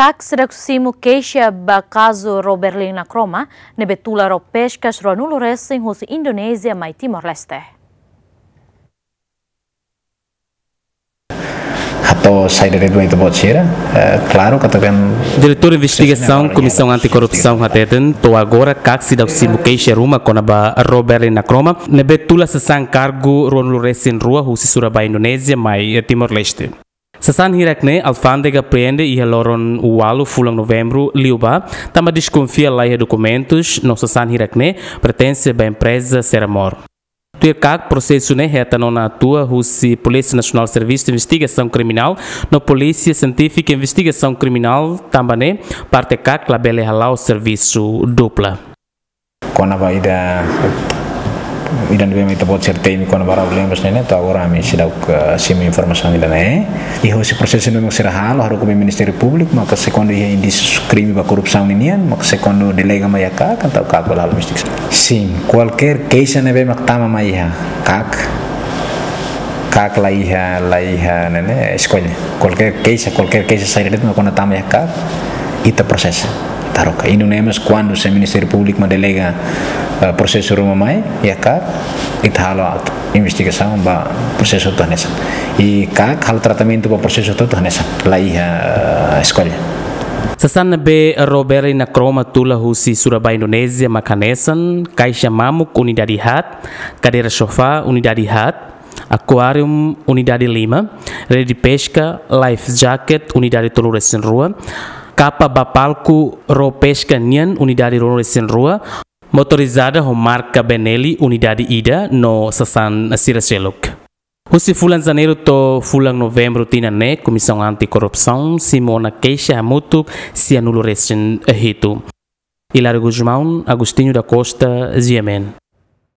kak sedakusimo queixa ba caso Roberlina Croma, ne betula ro pescas ro nulo racing hosi Indonésia mai Timor-Leste. atau saya dari dua itu buat sira claro katakan Diretor de Investigação, Comissão Anticorrupção Hateten, to agora caxi da Simuqueixa Ruma com a Roberlina Croma, ne betula se san cargo ron resin rua husi Surabaya Indonésia mai Timor-Leste. Sasan hirakne alfândega prende e loron ualo fulang novembro liuba, tama desconfia lá documentos, no sasan hirakne pertence à empresa Seramor. Kak processo ne reta não na tua Rússia Polícia Nacional Serviço de Investigação Criminal no Polícia Científica Investigação Criminal também parte kak labele halau serviço dupla. Quando vai idan bemi ta bot certe mi kono bara blem bas nene ta ora mi sida uh, sim information idan e i si proses ini mak sira halo haru kumi ministeri publik maka sekondo iya indi krimi ba korup sang ninian maka sekondo delega ma ka kan tau kak bala mistik sim. Kualker keisha nebe mak tama maya kak kak laiha laiha nene eskonya kualker keisha kualker keisha sairet mak kona tama ya kak ita proses taroka nemas quando se Ministério Público delega uh, processo rumah mai ya kak ita halo auto investigação ba processo tu nessa e kak hal tratamento ba processo tu nessa la iha uh, escolha Sasana be Robert na Kroma Tula Husi Surabaya Indonésia Makanesan, Caixa Mamuk Unidade Hat, Cadeira Sofá Unidade Hat, Aquarium Unidade Lima, Rede de Pesca, Life Jacket Unidade Tolores em Rua, Capa Bapalco Ro Pesca Nian Unidade Tolores em Rua, motorizada com marca Benelli Unidade Ida no Sasan Siraseluk. Husi fulan janeiro to fulan novembro tina ne Comissão Anticorrupção Simona queixa mutu se anulo recém hito. Hilário Guzmão, Agostinho da Costa, Ziemen.